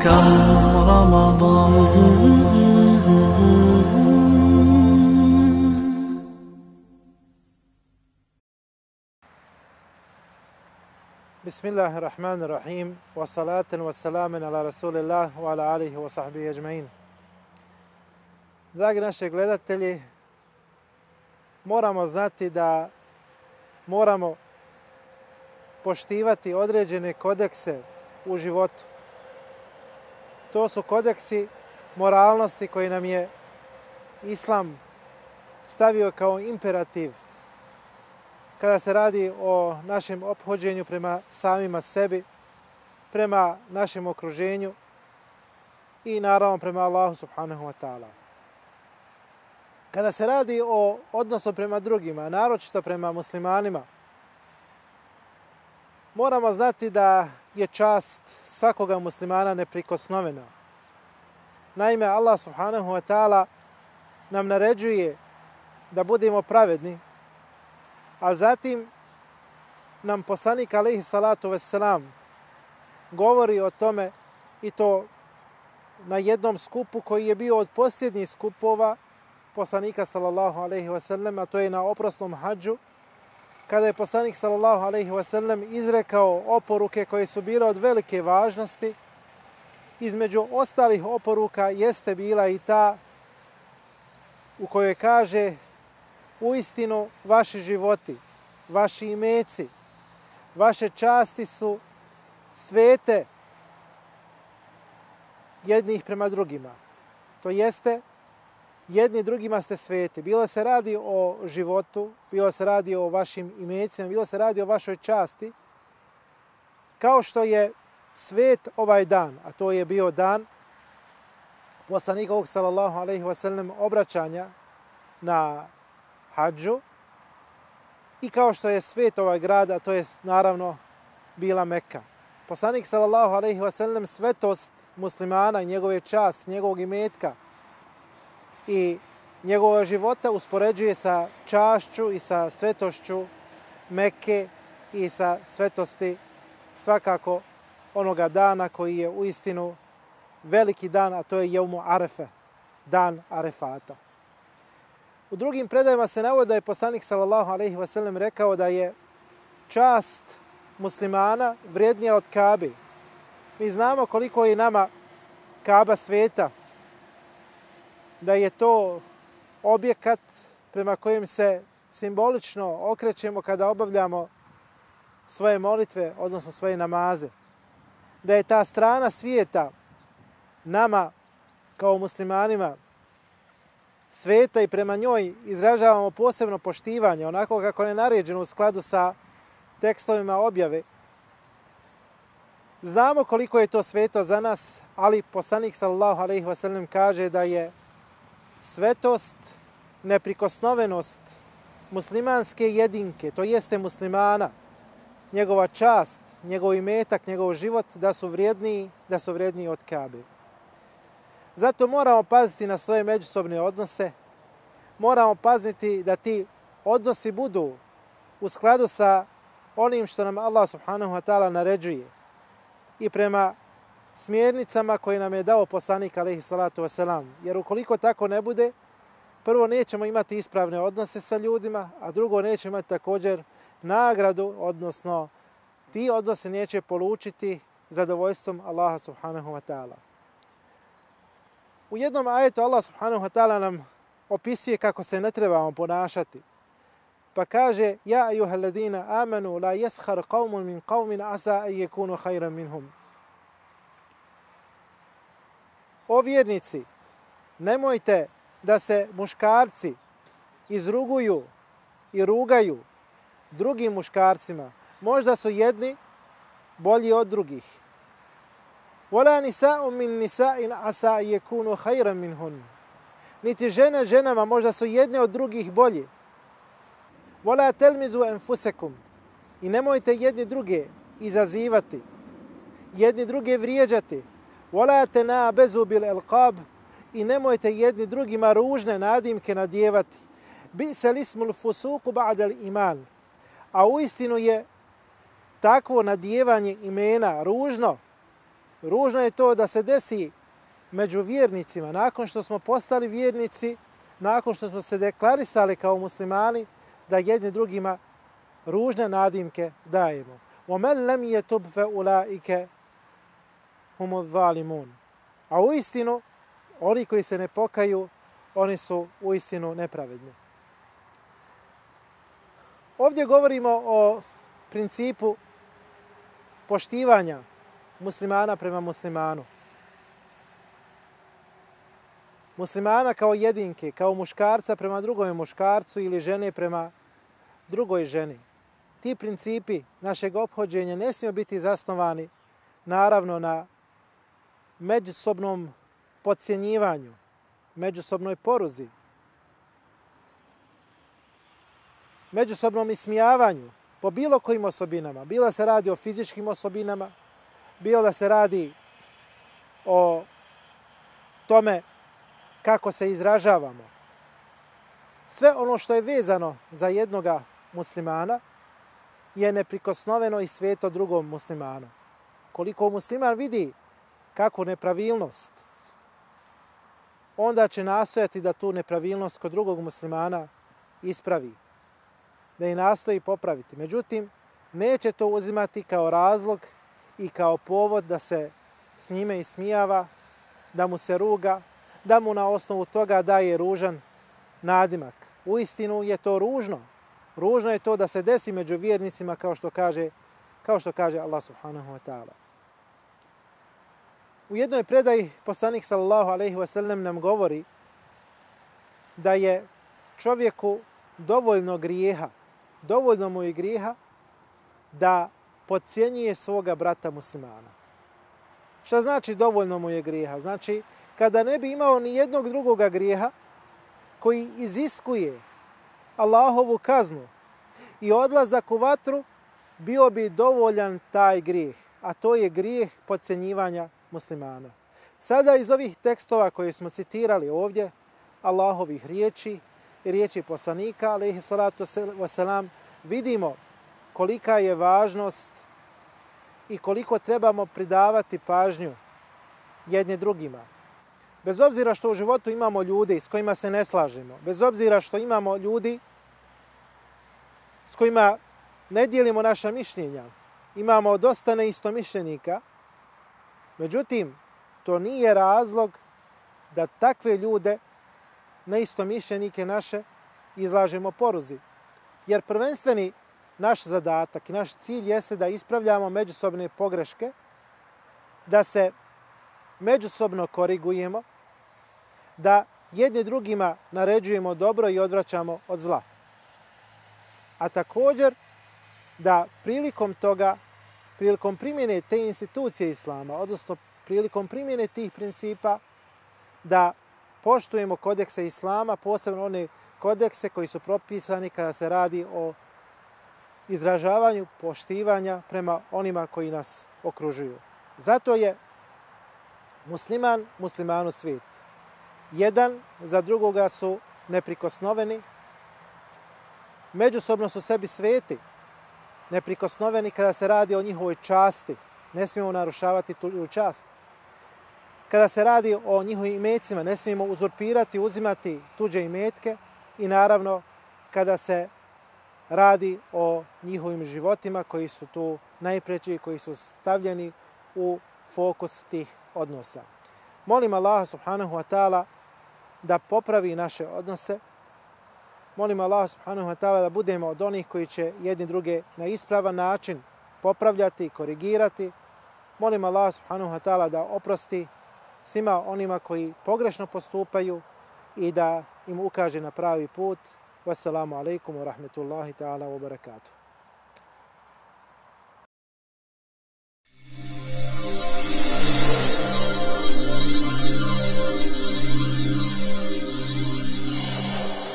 كم رمضان بسم الله الرحمن الرحيم والصلاة والسلام على رسول الله وعلى آله وصحبه أجمعين Dragi naši gledatelji, moramo znati da moramo poštivati određene kodekse u životu. To su kodeksi moralnosti koji nam je Islam stavio kao imperativ kada se radi o našem ophođenju prema samima sebi, prema našem okruženju i naravno prema Allahu subhanahu wa ta'ala. Kada se radi o odnosu prema drugima, naročito prema muslimanima, moramo znati da je čast svakoga muslimana neprikosnovena. Naime, Allah subhanahu wa ta'ala nam naređuje da budemo pravedni, a zatim nam poslanik alaihi salatu vesselam govori o tome i to na jednom skupu koji je bio od posljednjih skupova poslanika sallallahu alaihi wasallam, a to je na oprosnom hađu, kada je poslanik sallallahu alejhi ve sellem izrekao oporuke koje su bile od velike važnosti, između ostalih oporuka jeste bila i ta u kojoj kaže u istinu vaši životi, vaši imeci, vaše časti su svete jednih prema drugima. To jeste, jedni drugima ste sveti. Bilo se radi o životu, bilo se radi o vašim imecima, bilo se radi o vašoj časti, kao što je svet ovaj dan, a to je bio dan poslanikovog sallallahu alaihi wasallam obraćanja na hađu i kao što je svet ovaj grad, a to je naravno bila Mekka. Poslanik sallallahu alaihi wasallam svetost muslimana i njegove čast, njegovog imetka i njegova života uspoređuje sa čašću i sa svetošću Mekke i sa svetosti svakako onoga dana koji je u istinu veliki dan, a to je Jevmu Arefe, dan Arefata. U drugim predajima se navode da je poslanik sallallahu alejhi ve sellem rekao da je čast muslimana vrijednija od Kabe. Mi znamo koliko je nama Kaba sveta, da je to objekat prema kojem se simbolično okrećemo kada obavljamo svoje molitve, odnosno svoje namaze. Da je ta strana svijeta nama kao muslimanima sveta i prema njoj izražavamo posebno poštivanje, onako kako je naređeno u skladu sa tekstovima objave. Znamo koliko je to sveto za nas, ali poslanik sallallahu alejhi ve sellem kaže da je svetost, neprikosnovenost muslimanske jedinke, to jeste muslimana, njegova čast, njegov imetak, njegov život, da su vrijedniji, da su vrijedniji od Kabe. Zato moramo paziti na svoje međusobne odnose, moramo paziti da ti odnosi budu u skladu sa onim što nam Allah subhanahu wa ta'ala naređuje i prema smjernicama koje nam je dao poslanik alaihi salatu wasalam. Jer ukoliko tako ne bude, prvo nećemo imati ispravne odnose sa ljudima, a drugo nećemo imati također nagradu, odnosno ti odnose neće polučiti zadovoljstvom Allaha subhanahu wa ta'ala. U jednom ajetu Allah subhanahu wa ta'ala nam opisuje kako se ne trebamo ponašati. Pa kaže, ja ayuha ladina amanu la yaskhar qawmun min qawmin asa an yakunu khayran minhum. O vjernici, nemojte da se muškarci izruguju i rugaju drugim muškarcima. Možda su jedni bolji od drugih. Wala nisa'u min nisa'in asa yakunu khayran minhun. Niti žene ženama možda su jedne od drugih bolji. Wala talmizu anfusakum. I nemojte jedni druge izazivati. Jedni druge vrijeđati. Wala tenabezu bil alqab. I nemojte jedni drugima ružne nadimke nadjevati. Bi se lismul fusuku ba'da iman. A u istinu je takvo nadjevanje imena ružno Ružno je to da se desi među vjernicima, nakon što smo postali vjernici, nakon što smo se deklarisali kao muslimani, da jedni drugima ružne nadimke dajemo. وَمَنْ لَمْ يَتُبْ فَأُولَٰئِكَ humud zalimun. A u istinu, oni koji se ne pokaju, oni su u istinu nepravedni. Ovdje govorimo o principu poštivanja muslimana prema muslimanu. Muslimana kao jedinke, kao muškarca prema drugom muškarcu ili žene prema drugoj ženi. Ti principi našeg obhođenja ne smiju biti zasnovani naravno na međusobnom podcjenjivanju, međusobnoj poruzi, međusobnom ismijavanju po bilo kojim osobinama. Bilo se radi o fizičkim osobinama, bilo da se radi o tome kako se izražavamo. Sve ono što je vezano za jednoga muslimana je neprikosnoveno i sveto drugom muslimanu. Koliko musliman vidi kako nepravilnost, onda će nastojati da tu nepravilnost kod drugog muslimana ispravi, da je nastoji popraviti. Međutim, neće to uzimati kao razlog i kao povod da se s njime ismijava, da mu se ruga, da mu na osnovu toga daje ružan nadimak. U istinu je to ružno. Ružno je to da se desi među vjernicima kao što kaže, kao što kaže Allah subhanahu wa ta'ala. U jednoj predaji poslanik sallallahu alejhi ve sellem nam govori da je čovjeku dovoljno grijeha, dovoljno mu je grijeha da podcjenjuje svoga brata muslimana. Šta znači dovoljno mu je grijeha? Znači, kada ne bi imao ni jednog drugoga grijeha koji iziskuje Allahovu kaznu i odlazak u vatru, bio bi dovoljan taj grijeh, a to je grijeh podcjenjivanja muslimana. Sada iz ovih tekstova koje smo citirali ovdje, Allahovih riječi i riječi poslanika, alaihi salatu wasalam, vidimo kolika je važnost i koliko trebamo pridavati pažnju jedni drugima. Bez obzira što u životu imamo ljudi s kojima se ne slažemo, bez obzira što imamo ljudi s kojima ne dijelimo naša mišljenja, imamo dosta neistomišljenika, međutim, to nije razlog da takve ljude, neistomišljenike naše, izlažemo poruzi. Jer prvenstveni naš zadatak i naš cilj jeste da ispravljamo međusobne pogreške, da se međusobno korigujemo, da jedni drugima naređujemo dobro i odvraćamo od zla. A također da prilikom toga, prilikom primjene te institucije Islama, odnosno prilikom primjene tih principa, da poštujemo kodekse Islama, posebno one kodekse koji su propisani kada se radi o izražavanju poštivanja prema onima koji nas okružuju. Zato je musliman muslimanu svijet. Jedan za drugoga su neprikosnoveni, međusobno su sebi sveti, neprikosnoveni kada se radi o njihovoj časti. Ne smijemo narušavati tu čast. Kada se radi o njihovim imecima, ne smijemo uzurpirati, uzimati tuđe imetke i naravno kada se radi o njihovim životima koji su tu najpreći, koji su stavljeni u fokus tih odnosa. Molim Allah subhanahu wa ta'ala da popravi naše odnose. Molim Allah subhanahu wa ta'ala da budemo od onih koji će jedni druge na ispravan način popravljati i korigirati. Molim Allah subhanahu wa ta'ala da oprosti svima onima koji pogrešno postupaju i da im ukaže na pravi put. Wassalamu alaikum wa rahmetullahi ta'ala wa barakatuh.